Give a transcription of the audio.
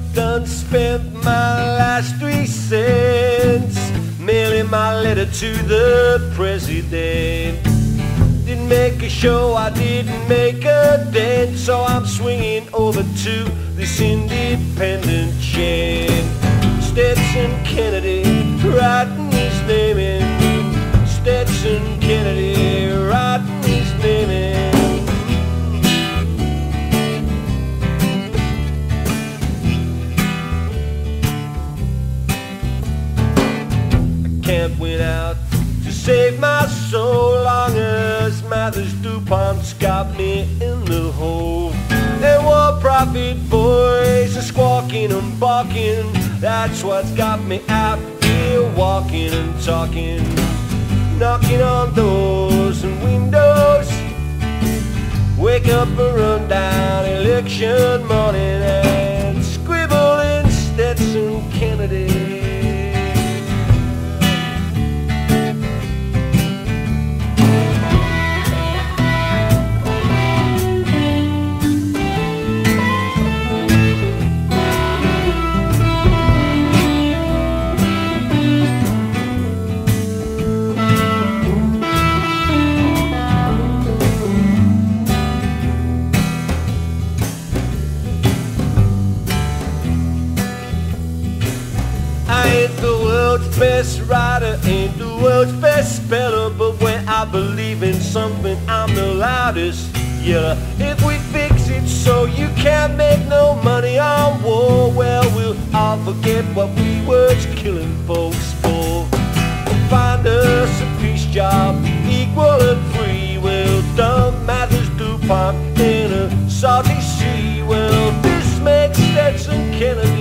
done spent my last three cents mailing my letter to the president. Didn't make a show, I didn't make a dent, so I'm swinging over to this independent gent. Stetson Kennedy, can't out to save my soul long as Mathers DuPont's got me in the hole. And war profit boys are squawking and barking. That's what's got me out here walking and talking, knocking on doors and windows. Wake up and run down election morning best writer in the world's best speller But when I believe in something I'm the loudest. Yeah, if we fix it so you can't make no money on war Well, we'll all forget what we were killing folks for. Find us a peace job, equal and free. We'll dump Mathers DuPont in a salty sea. Well, this makes Stetson Kennedy